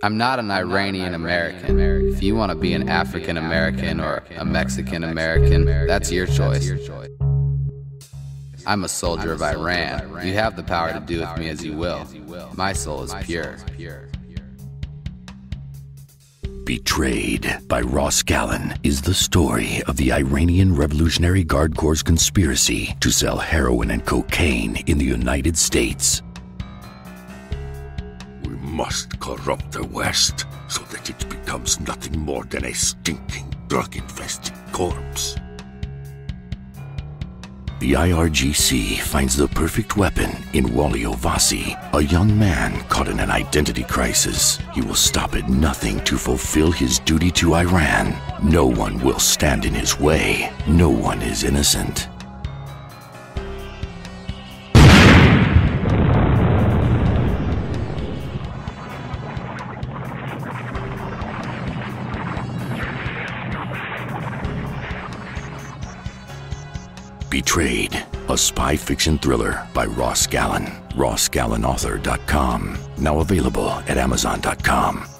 I'm not an Iranian American. If you want to be an African American or a Mexican American, that's your choice. I'm a soldier of Iran. You have the power to do with me as you will. My soul is pure. Betrayed by Ross Gallen is the story of the Iranian Revolutionary Guard Corps' conspiracy to sell heroin and cocaine in the United States. Must corrupt the West so that it becomes nothing more than a stinking, drug infested corpse. The IRGC finds the perfect weapon in Wally Ovasi, a young man caught in an identity crisis. He will stop at nothing to fulfill his duty to Iran. No one will stand in his way. No one is innocent. Betrayed, a spy fiction thriller by Ross Gallen. RossGallenAuthor.com. Now available at Amazon.com.